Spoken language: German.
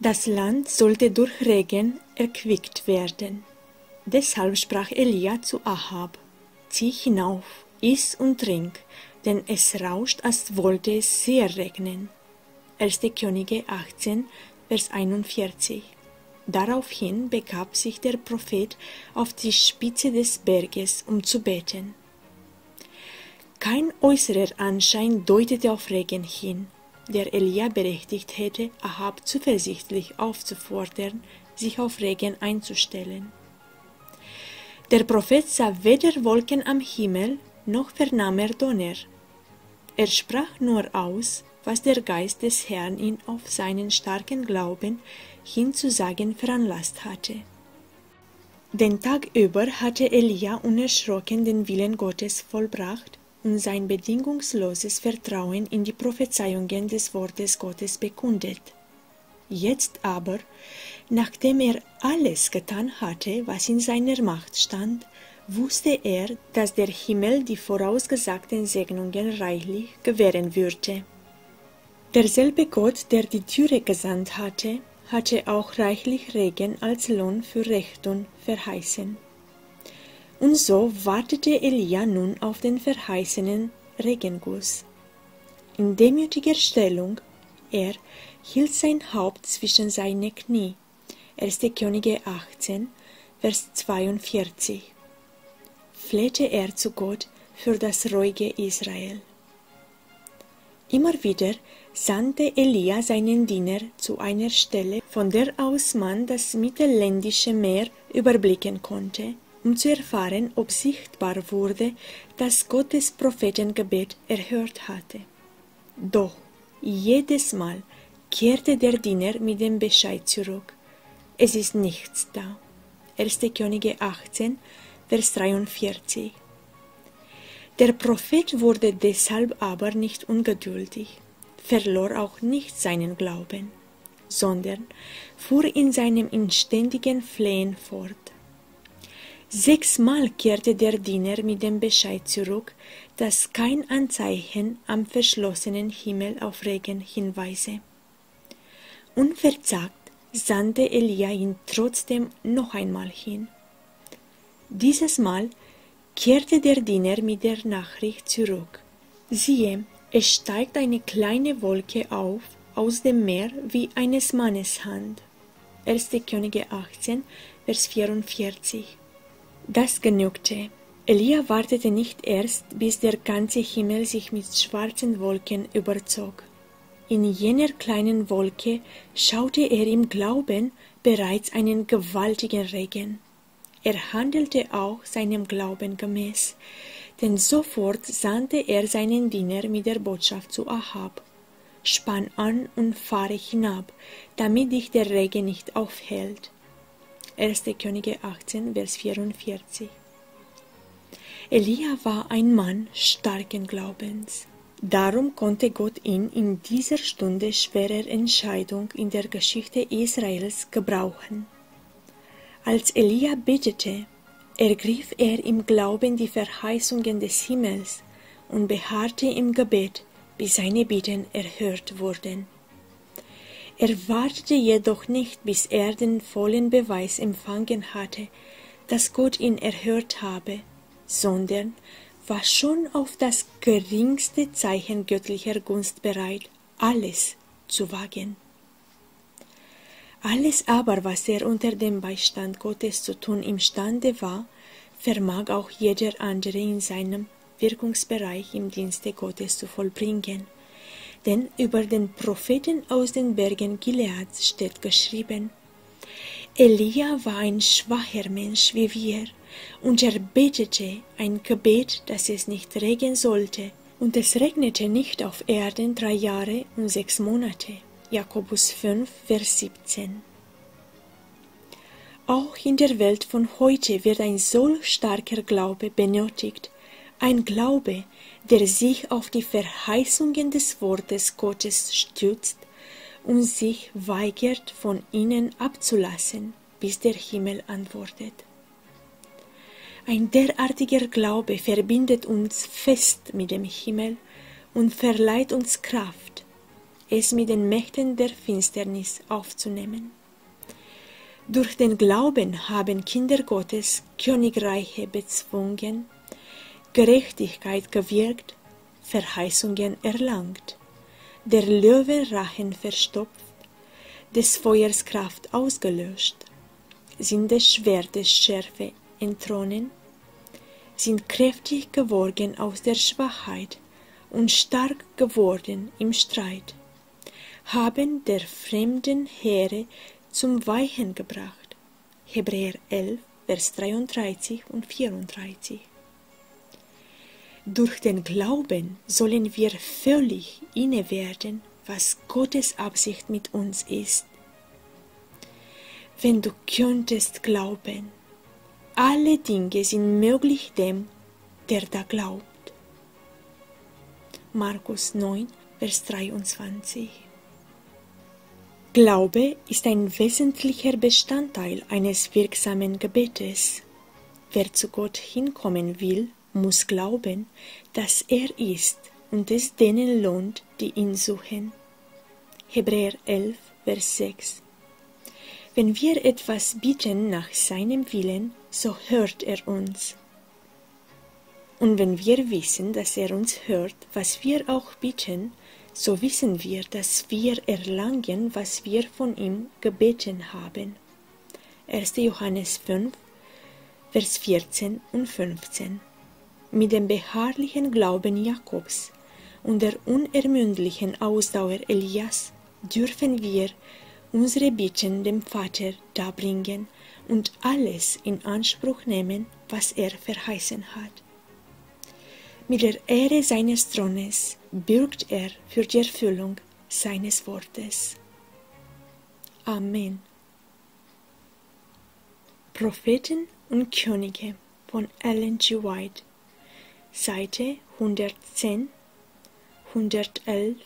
Das Land sollte durch Regen erquickt werden. Deshalb sprach Elia zu Ahab: Zieh hinauf, iss und trink, denn es rauscht, als wollte es sehr regnen. 1. Könige 18, Vers 41. Daraufhin begab sich der Prophet auf die Spitze des Berges, um zu beten. Kein äußerer Anschein deutete auf Regen hin, der Elia berechtigt hätte, Ahab zuversichtlich aufzufordern, sich auf Regen einzustellen. Der Prophet sah weder Wolken am Himmel, noch vernahm er Donner. Er sprach nur aus, was der Geist des Herrn ihn auf seinen starken Glauben hinzusagen veranlasst hatte. Den Tag über hatte Elia unerschrocken den Willen Gottes vollbracht und sein bedingungsloses Vertrauen in die Prophezeiungen des Wortes Gottes bekundet. Jetzt aber, nachdem er alles getan hatte, was in seiner Macht stand, wusste er, dass der Himmel die vorausgesagten Segnungen reichlich gewähren würde. Derselbe Gott, der die Türe gesandt hatte, hatte auch reichlich Regen als Lohn für Rechtung verheißen. Und so wartete Elia nun auf den verheißenen Regenguss. In demütiger Stellung, er hielt sein Haupt zwischen seine Knie. 1. Könige 18, Vers 42. Flehte er zu Gott für das ruhige Israel. Immer wieder sandte Elia seinen Diener zu einer Stelle, von der aus man das mittelländische Meer überblicken konnte, um zu erfahren, ob sichtbar wurde, dass Gottes Prophetengebet erhört hatte. Doch jedes Mal kehrte der Diener mit dem Bescheid zurück. Es ist nichts da. 1. Könige 18, Vers 43. Der Prophet wurde deshalb aber nicht ungeduldig, verlor auch nicht seinen Glauben, sondern fuhr in seinem inständigen Flehen fort. Sechsmal kehrte der Diener mit dem Bescheid zurück, dass kein Anzeichen am verschlossenen Himmel auf Regen hinweise. Unverzagt sandte Elia ihn trotzdem noch einmal hin. Dieses Mal kehrte der Diener mit der Nachricht zurück. Siehe, es steigt eine kleine Wolke auf aus dem Meer wie eines Mannes Hand. 1. Könige 18, Vers 44. Das genügte. Elia wartete nicht erst, bis der ganze Himmel sich mit schwarzen Wolken überzog. In jener kleinen Wolke schaute er im Glauben bereits einen gewaltigen Regen. Er handelte auch seinem Glauben gemäß, denn sofort sandte er seinen Diener mit der Botschaft zu Ahab. Spann an und fahre hinab, damit dich der Regen nicht aufhält. 1. Könige 18, Vers 44. Elia war ein Mann starken Glaubens. Darum konnte Gott ihn in dieser Stunde schwerer Entscheidung in der Geschichte Israels gebrauchen. Als Elia betete, ergriff er im Glauben die Verheißungen des Himmels und beharrte im Gebet, bis seine Bitten erhört wurden. Er wartete jedoch nicht, bis er den vollen Beweis empfangen hatte, dass Gott ihn erhört habe, sondern war schon auf das geringste Zeichen göttlicher Gunst bereit, alles zu wagen. Alles aber, was er unter dem Beistand Gottes zu tun imstande war, vermag auch jeder andere in seinem Wirkungsbereich im Dienste Gottes zu vollbringen denn über den Propheten aus den Bergen Gileads steht geschrieben, Elia war ein schwacher Mensch wie wir, und er betete ein Gebet, dass es nicht regen sollte, und es regnete nicht auf Erden drei Jahre und sechs Monate. Jakobus 5, Vers 17. Auch in der Welt von heute wird ein so starker Glaube benötigt, ein Glaube, der sich auf die Verheißungen des Wortes Gottes stützt und sich weigert, von ihnen abzulassen, bis der Himmel antwortet. Ein derartiger Glaube verbindet uns fest mit dem Himmel und verleiht uns Kraft. es mit den Mächten der Finsternis aufzunehmen. Durch den Glauben haben Kinder Gottes Königreiche bezwungen, Gerechtigkeit gewirkt, Verheißungen erlangt, der Löwe Rachen verstopft, des Feuers Kraft ausgelöscht, sind des Schwertes Schärfe entronnen, sind kräftig geworden aus der Schwachheit und stark geworden im Streit, haben der fremden Heere zum Weichen gebracht. Hebräer 11, Vers 33 und 34. Durch den Glauben sollen wir völlig inne werden, was Gottes Absicht mit uns ist. Wenn du könntest glauben, alle Dinge sind möglich dem, der da glaubt. Markus 9, Vers 23 Glaube ist ein wesentlicher Bestandteil eines wirksamen Gebetes. Wer zu Gott hinkommen will, muss glauben, dass er ist und es denen lohnt, die ihn suchen. Hebräer 11, Vers 6 Wenn wir etwas bitten nach seinem Willen, so hört er uns. Und wenn wir wissen, dass er uns hört, was wir auch bitten, so wissen wir, dass wir erlangen, was wir von ihm gebeten haben. 1. Johannes 5, Vers 14 und 15. Mit dem beharrlichen Glauben Jakobs und der unermüdlichen Ausdauer Elias dürfen wir unsere Bitten dem Vater darbringen und alles in Anspruch nehmen, was er verheißen hat. Mit der Ehre seines Thrones bürgt er für die Erfüllung seines Wortes. Amen. Propheten und Könige von Ellen G. White, Seite 110, 111